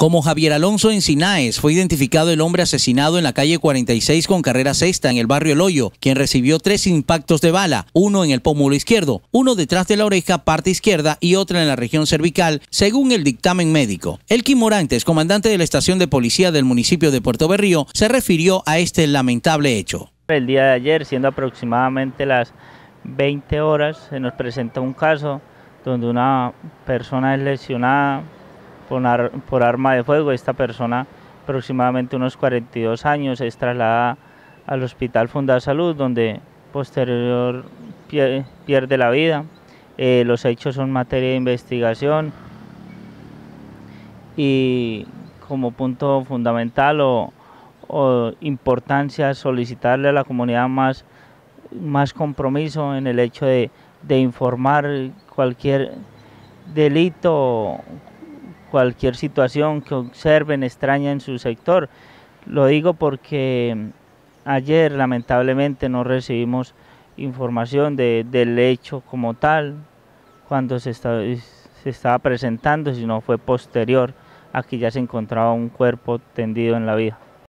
Como Javier Alonso Encinaes, fue identificado el hombre asesinado en la calle 46 con carrera sexta en el barrio El Hoyo, quien recibió tres impactos de bala, uno en el pómulo izquierdo, uno detrás de la oreja parte izquierda y otra en la región cervical, según el dictamen médico. Elkin Morantes, comandante de la estación de policía del municipio de Puerto Berrío, se refirió a este lamentable hecho. El día de ayer, siendo aproximadamente las 20 horas, se nos presenta un caso donde una persona es lesionada por, arma de fuego. Esta persona, aproximadamente unos 42 años, es trasladada al Hospital Funda Salud, donde posterior pierde la vida. Eh, los hechos son materia de investigación y como punto fundamental o, importancia solicitarle a la comunidad más, más compromiso en el hecho de, de informar cualquier delito cualquier situación que observen extraña en su sector. Lo digo porque ayer lamentablemente no recibimos información del hecho como tal cuando se, se estaba presentando, sino fue posterior a que ya se encontraba un cuerpo tendido en la vía.